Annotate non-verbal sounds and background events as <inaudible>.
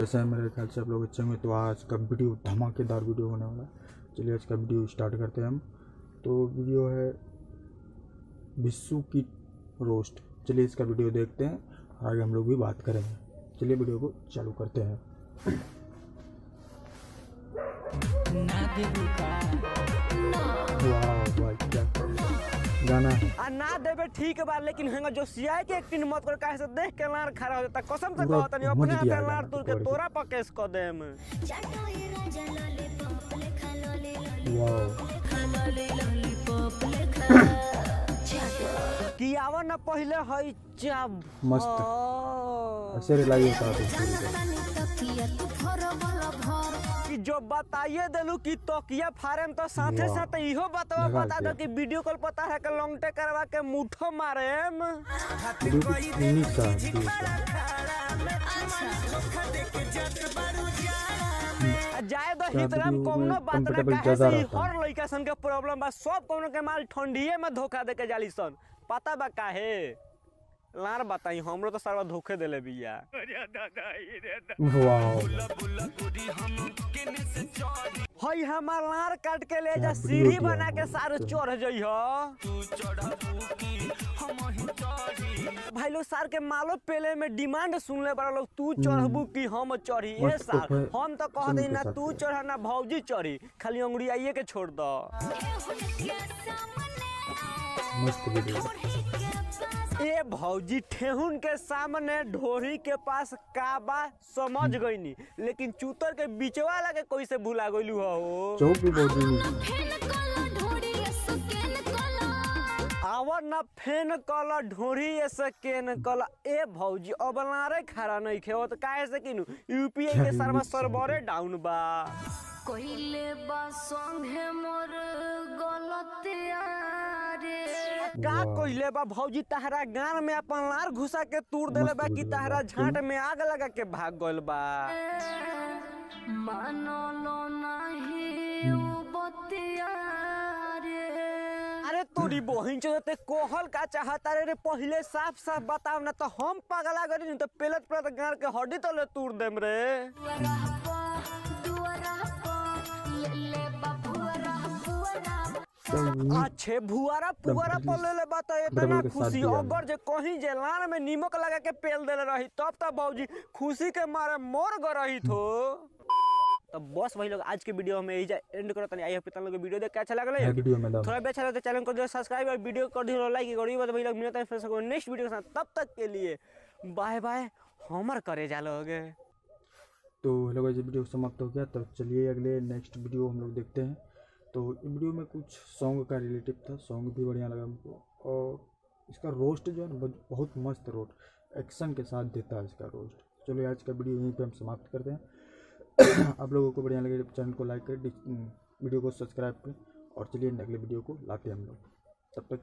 जैसे मेरे ख्याल से आप लोग अच्छे होंगे तो आज का वीडियो धमाकेदार वीडियो होने वाला है। चलिए आज का वीडियो स्टार्ट करते हैं हम। तो वीडियो है बिस्सू की रोस्ट। चलिए इसका वीडियो देखते हैं और आगे हम लोग भी बात करेंगे। चलिए वीडियो को चालू करते हैं। क्या गाना। आ ना देबे ठीक बा लेकिन हेंगा जो सियाई के एक्टिंग मत कर काहे से देख के लार खड़ा हो जाता। कसम से कहत नहीं अपने हाथे लार तुर के तोरा पर केस कर देम। वाह। कि आवा ना पहले हई चाब। मस्त। ऐसे रिलाई होता है। कि जो बताइए देलू कि तकिया फारेम तो साथे। साथे इहो बतवा बता दो कि वीडियो कॉल पता है कि लॉन्गटे करवा के मुठो मारेम। जाए क्या हितराम कौनो बात ना काहे से। हर लइका सन के प्रॉब्लम बा सब कौनो के माल ठंडिये में धोखा दे के जाली सन। पता बा काहे? लार बताई हमरो तो सारा धोखे देले बिया। वाह। हई हमार लार काट के ले जा सीढ़ी बना के है। सारे चढ़ जइह भाई लोग सार के मालो पेले में डिमांड सुन ले बड़ा लोग तू चढ़बू कि हम चढ़ी। ए सार हम तो कह दे ना तू है। चढ़ ना भौजी चढ़ी। खाली अंगुरी आइए के छोड़ दो। मस्त वीडियो। ए भौजी ठेहुन के सामने ढोरी के पास काबा समझ गई गईनी लेकिन चूतर के बीचवा लगे कोई कैसे भुला गइलू हो? चौक भौजी। आवर ना फेन कल ढोरी ऐसे केन कल। ए भौजी अब लारे खड़ा नहीं खेवत तो काहे से किनु? यूपीआई के <laughs> सर्वर सर्वरे डाउन बा। कोई ले बा संगे मोर गलतियाँ का कइले बा भौजी तहरा गान में अपन लार घुसा के तूर देले बा कि तहरा झाट में आग लगा के भाग गइल बा। मानलो नहीं उ बतिया अरे तोरी बहिन ते कोहल का चाहता रे पहले साफ़ साफ़ बताव ना तो हम पगला गरी नहीं तो पेलत पर गाड़ के हड्डी तले तोड़ देम रे। अच्छे भुआरा पुआरा डबल पर ले ले बात इतना खुशी। अगर जे कहीं जे लान में नीमक लगा के पेल देले रही तब तब भौजी खुशी के मारे मोर ग रही थो। तो बस भाई लोग आज के वीडियो में यही एंड करो तनी आई होप तुम लोग को वीडियो देख के अच्छा लगल। है वीडियो में थोड़ा भी अच्छा लगे तो चैनल को जो सब्सक्राइब और वीडियो कर दियो लाइक कर। दियो तो भाई लोग मिलते हैं फिर से नेक्स्ट वीडियो के साथ। तब तक के लिए बाय बाय हमर करे जा लोग। तो हेलो गाइस वीडियो समाप्त हो गया। तो चलिए अगले नेक्स्ट वीडियो हम लोग देखते हैं। तो इन वीडियो में कुछ सॉन्ग का रिलेटिव था, सॉन्ग भी बढ़िया लगा हमको और इसका रोस्ट जो है ना बहुत- मस्त रोस्ट, एक्शन के साथ देता है इसका रोस्ट। चलो आज का वीडियो यहीं पे हम समाप्त करते हैं। <coughs> आप लोगों को बढ़िया लगे चैनल को लाइक करें वीडियो को सब्सक्राइब करें और चलिए अगले वीडियो को लाते हैं हम लोग। तब तक